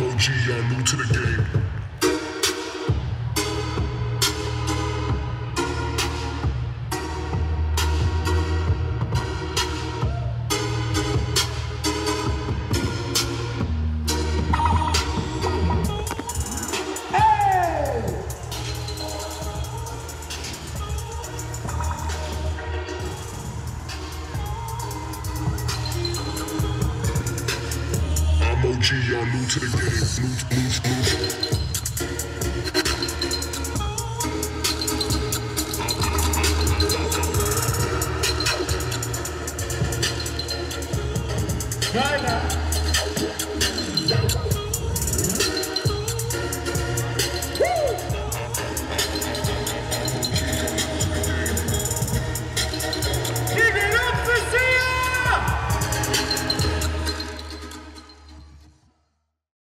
OG, y'all new to the game. Y'all new to the game. Loose, loose, loose. Right now.